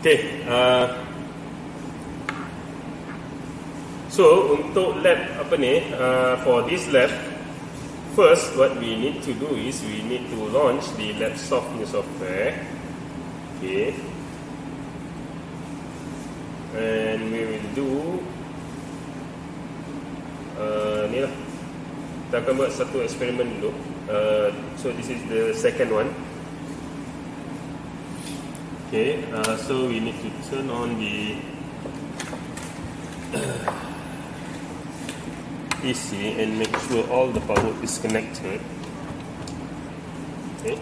Okay. Uh, so untuk lab apa ni? Uh, for this lab, first what we need to do is we need to launch the lab software software. Okay. And we will do uh, ni lah. Kita akan buat satu eksperimen dulu. Uh, so this is the second one. Okay, uh, so we need to turn on the PC and make sure all the power is connected. Okay.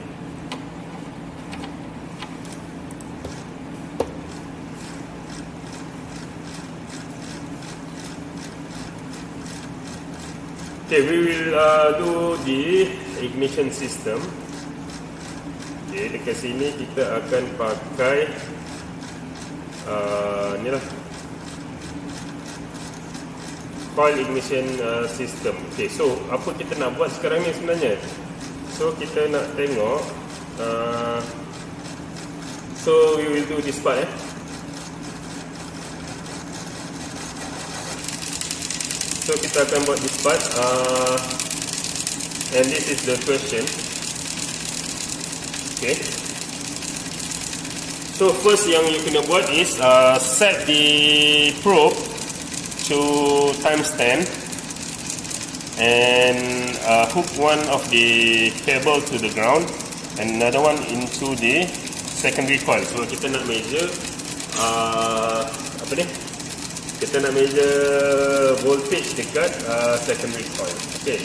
Okay, we will uh, do the ignition system. Okay, dekat sini kita akan pakai uh, ni lah coil ignition uh, system. Okay, so apa kita nak buat sekarang ni sebenarnya? So kita nak tengok uh, So we will do this part eh So kita akan buat this part uh, And this is the question Okay So first yang you kena buat is uh, Set the probe To times 10 And uh, hook one of the cable to the ground And another one into the secondary coil So kita nak measure uh, Apa ni? kita nak measure voltage dekat uh, secondary coil. Okay.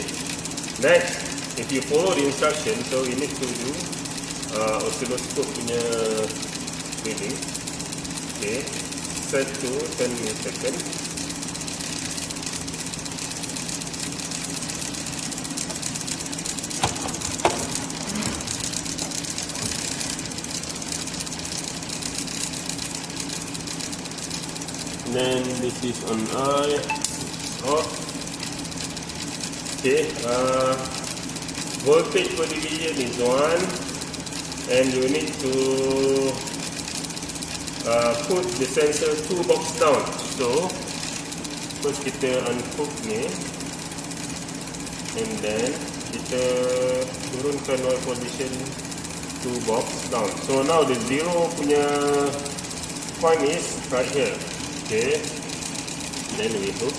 Next, if you follow the instruction, so you need to do uh, oscilloscope punya reading. Okay. Set to 10 millisecond. then this is on I off okay uh, voltage per division is 1 and you need to uh, put the sensor two box down. So first kita unhook ni. And then kita turunkan Y position two box down. So now the zero punya point is right here. Okay. Then we hook.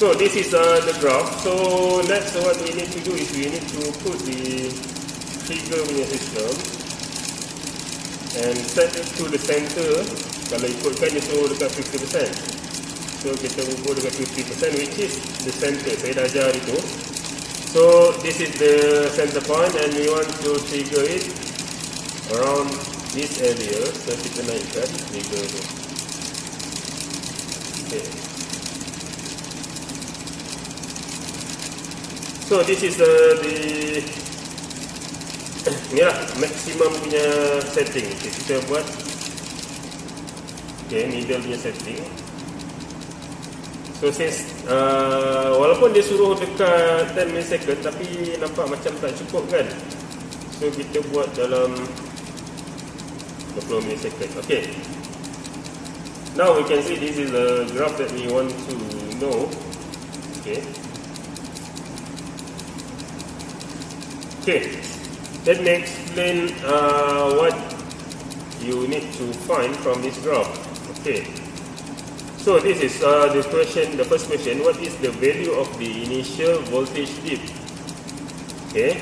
So this is uh, the graph. So next what we need to do is we need to put the trigger punya system and set it to the center. Kalau ikutkan dia suruh dekat 50% so kita ukur dekat 50% which is the center saya dah ajar itu so this is the center point and we want to trigger it around this area. So kita naikkan trigger tu okay. so this is uh, the, the ni lah maximum punya setting okay, kita buat okay, middle punya setting so since uh, walaupun dia suruh dekat 10 millisecond tapi nampak macam tak cukup kan so kita buat dalam 20 millisecond. Okay. Now we can see this is the graph that we want to know. Okay. Okay. Let me explain uh, what you need to find from this graph. Okay. So this is uh, the question. The first question: What is the value of the initial voltage dip? Okay.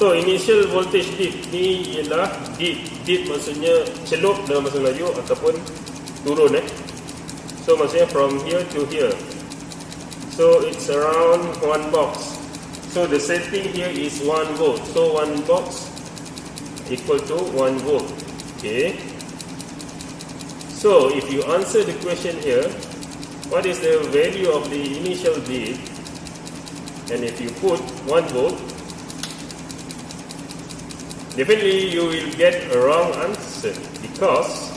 So initial voltage dip ni ialah dip. Dip maksudnya celup dalam bahasa Melayu ataupun turun eh. So maksudnya from here to here. So it's around one box. So the setting here is one volt. So one box equal to one volt. Okay. So if you answer the question here, what is the value of the initial dip? And if you put one volt, definitely you will get a wrong answer because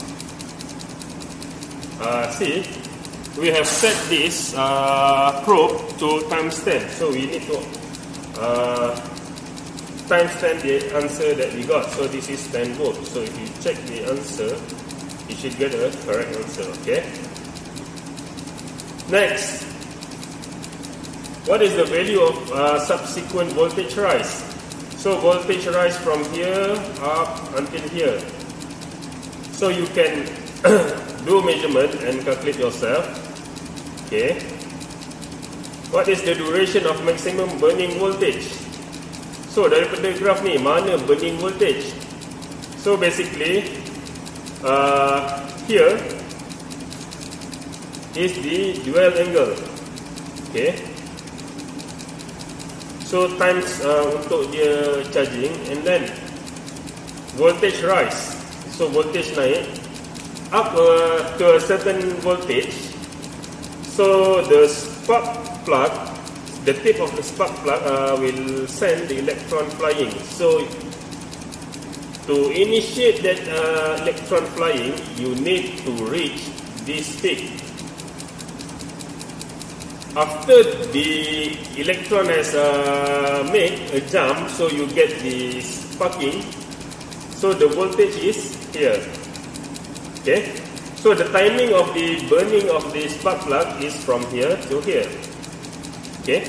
uh, see we have set this uh, probe to times 10 so we need to uh, timestamp the answer that we got. So this is 10 volts. So if you check the answer, you should get a correct answer. Okay. Next, what is the value of uh, subsequent voltage rise? So voltage rise from here up until here. So you can do measurement and calculate yourself. Okay. What is the duration of maximum burning voltage? So daripada graf ni mana burning voltage? So basically uh, here is the dual angle. Okay. So times uh, untuk dia charging and then voltage rise. So voltage naik up uh, to a certain voltage. So the spark plug, the tip of the spark plug uh, will send the electron flying. So to initiate that uh, electron flying, you need to reach this peak. After the electron has uh, made a jump, so you get the sparking. So the voltage is here. Okay. So the timing of the burning of the spark plug is from here to here. Okay.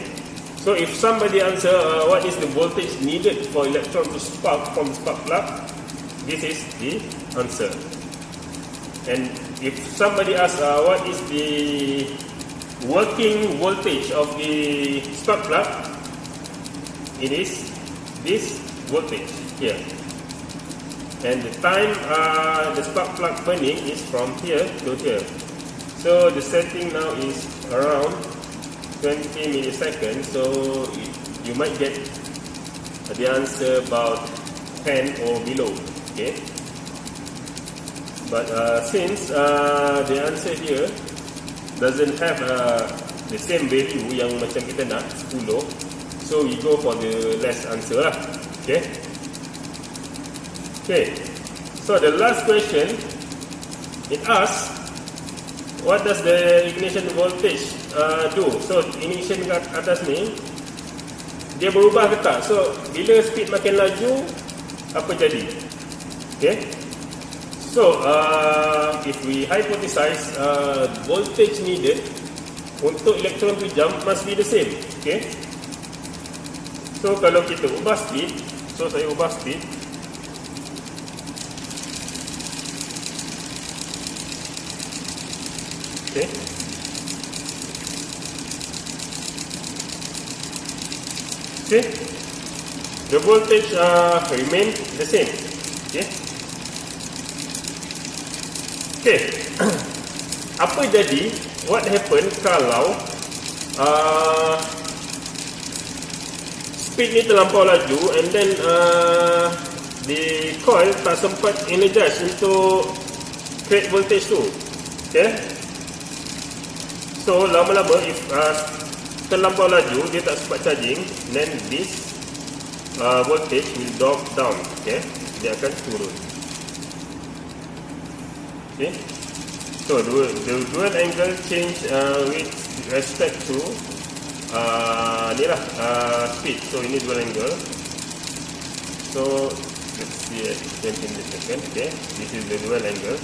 So if somebody answer uh, what is the voltage needed for electron to spark from the spark plug, this is the answer. And if somebody asks uh, what is the working voltage of the spark plug, it is this voltage here. And the time uh, the spark plug burning is from here to here. So the setting now is around 20 milliseconds, so you might get the answer about 10 or below. Okay. But uh, since uh, the answer here doesn't have uh, the same value yang macam kita nak 10, so we go for the less answer lah. Okay. Okay. So the last question it asks what does the ignition voltage do? So ignition kat atas ni dia berubah ke tak? So bila speed makin laju apa jadi? Okay. So uh, if we hypothesize uh, voltage needed untuk elektron to jump must be the same. Okay. So kalau kita ubah speed, so saya ubah speed Okay. Okay. The voltage uh, remain the same. Okay. Okay. Apa jadi? What happen kalau uh, speed ni terlampau laju and then uh, the coil tak sempat energize untuk create voltage tu. Okay. So lama-lama if uh, terlampau laju dia tak sempat charging then this uh, voltage will drop down okay? Dia akan turun. Okay? So the, the dual angle change uh, with respect to uh, ni lah uh, speed. So ini dual angle. So let's see at 20 second okay? This is the dual angle.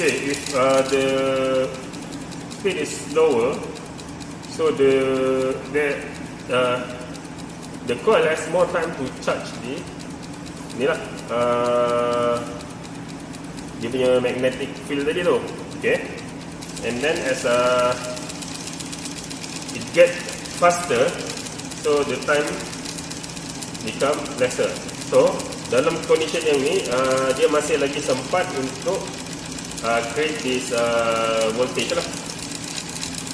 Okay, if uh, the speed is lower, so the the uh, the coil has more time to charge the ni lah uh, dia punya magnetic field tadi tu, okay, and then as uh, it get faster, so the time become lesser. So dalam condition yang ni uh, dia masih lagi sempat untuk uh, create this uh, voltage lah.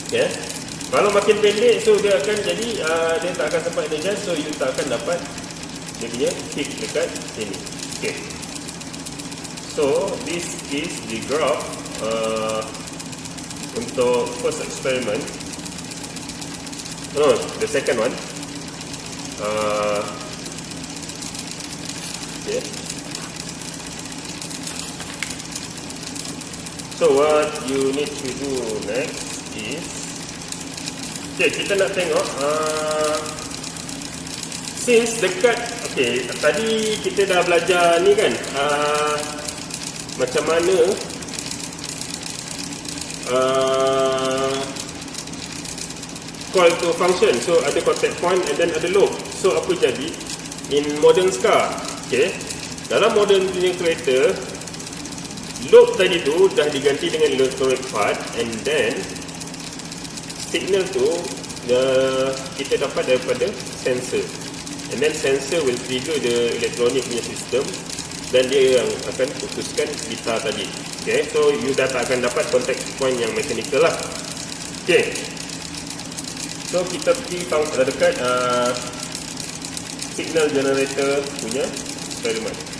Okay. Kalau makin pendek, so dia akan jadi uh, dia tak akan sempat energize, so you tak akan dapat dia punya peak dekat sini. Okay. So this is the graph uh, untuk first experiment. No, the second one. Uh, okay. So what you need to do next Okay, kita nak tengok uh, since dekat okay, tadi kita dah belajar ni kan uh, macam mana uh, call to function. So ada contact point and then ada loop. So apa jadi? In modern SCAR. Okay, dalam modern punya kereta loop tadi tu dah diganti dengan electronic part and then signal tu uh, kita dapat daripada sensor. And then sensor will trigger the electronic punya system dan dia yang akan putuskan gitar tadi. Okay, so you dah tak akan dapat contact point yang mechanical lah. Okay. so kita pergi dekat uh, signal generator punya experiment